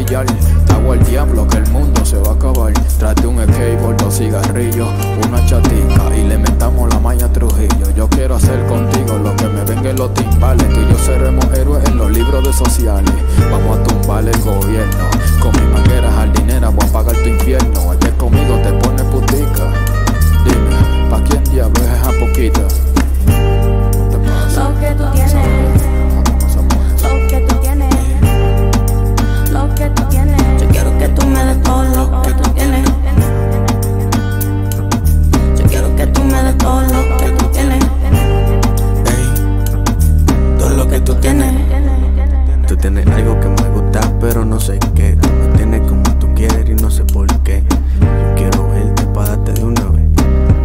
billar. Hago el diablo que el mundo se va a acabar. Trate un skateboard, dos cigarrillos, una chatica y le metamos la maña Trujillo. Yo quiero hacer contigo lo que me venga en los timbales. Tú y yo seremos héroes en los libros de sociales. Vamos a tumbar el gobierno con mi manguera no sé qué. Tú me tienes como tú quieres y no sé por qué. Yo quiero verte para darte de una vez.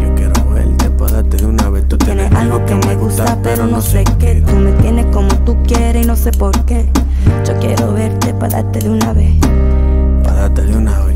Yo quiero verte para darte de una vez. Tú Tienes algo que me gusta, pero no sé qué. Tú me tienes como tú quieres y no sé por qué. Yo quiero verte para darte de una vez. Para darte de una vez.